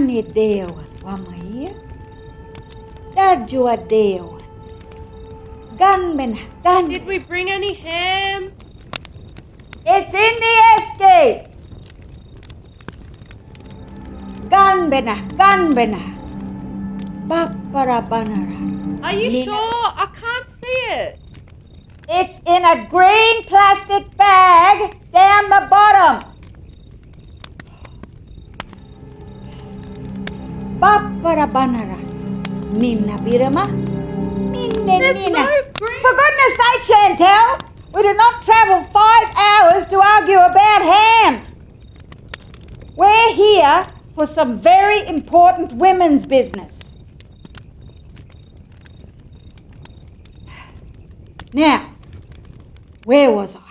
Ngani dewa wamaya. Dajua dewa. Gan bena, gan. Did we bring any ham? It's in the esky. Gan bena, gan bena. Bapara banara. Are you Nina. sure? I can't see it. It's in a green plastic Bapara banara. Nina birama. Nina nina. For goodness sake, Chantel, we did not travel five hours to argue about ham. We're here for some very important women's business. Now, where was I?